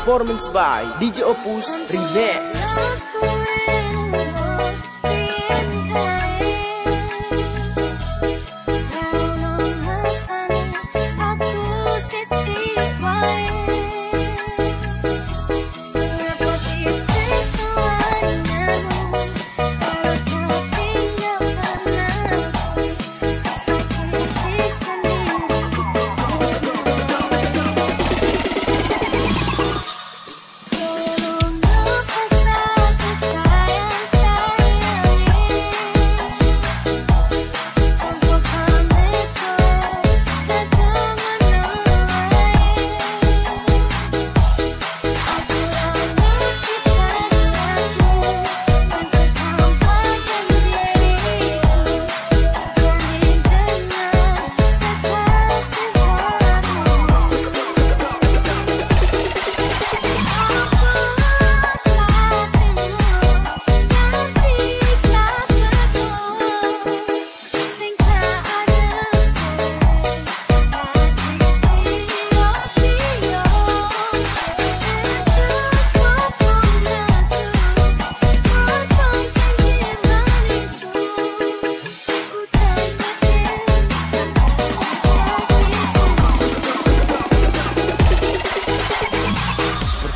Performance by DJ Opus Remix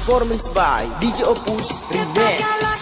Performance by DJ Opus Remix